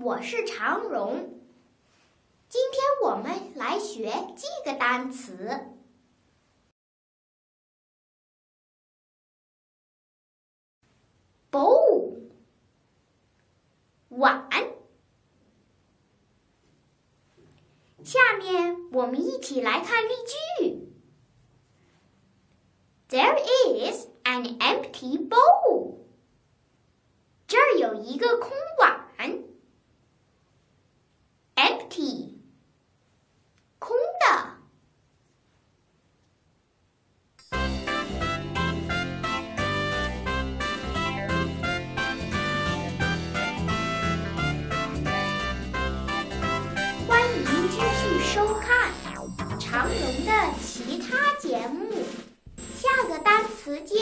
我是常荣。今天我们来学这个单词，bowl，碗。下面我们一起来看例句。There is an empty bowl. 这儿有一个空碗空的。欢迎继续收看长荣的其他节目，下个单词见。